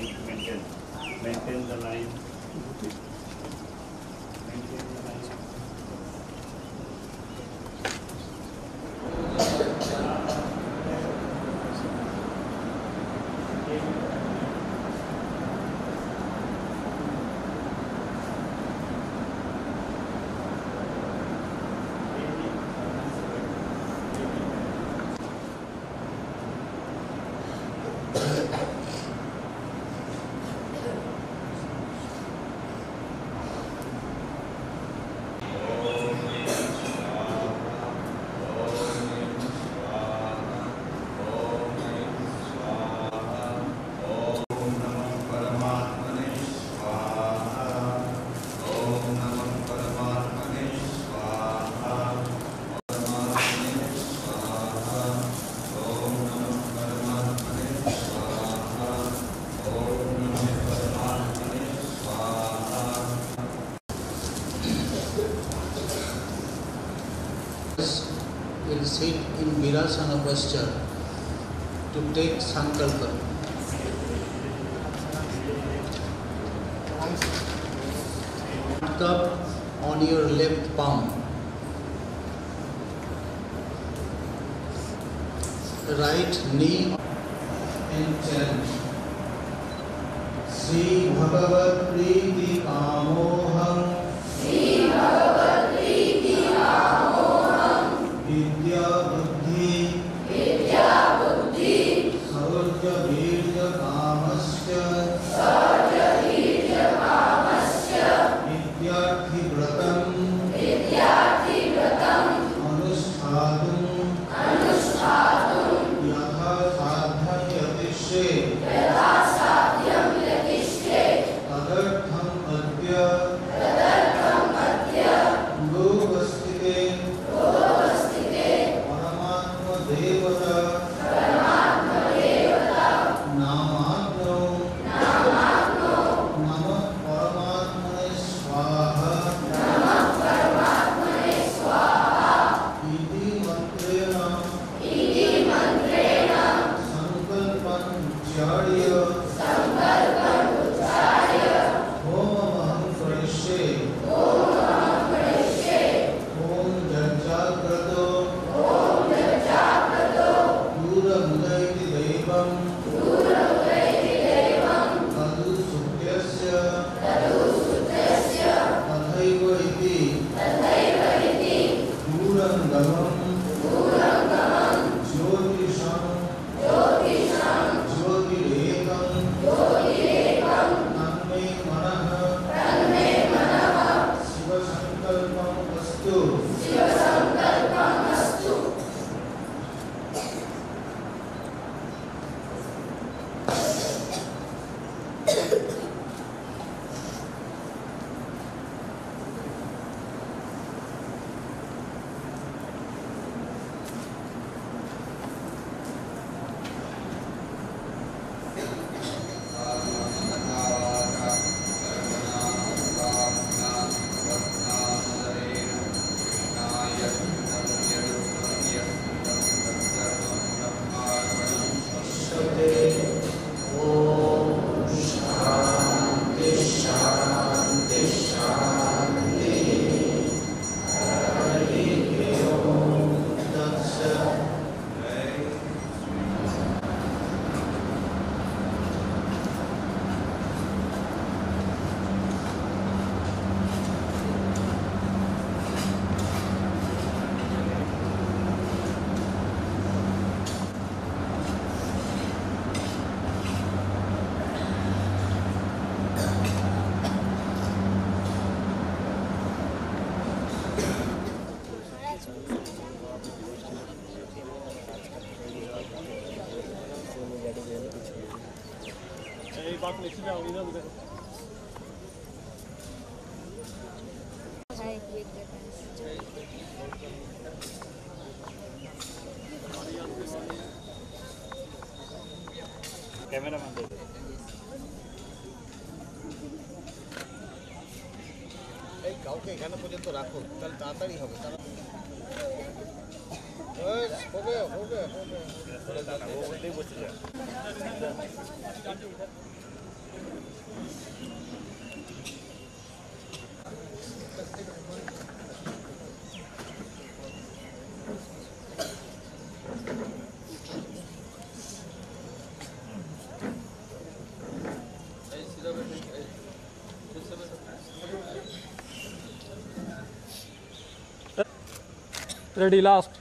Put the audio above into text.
line, maintain, maintain the line, maintain the line. Sit in Virasana posture to take Sankalpa. Cup on your left palm. Right knee and chant. Shri भगवत प्रीति कामोहम love. Cameraman দেবে এই কাউকে এখানে পর্যন্ত রাখো তাহলে তাড়াতাড়ি হবে তারা হবে হবে হবে ও ওটাই বসে যায় ready last.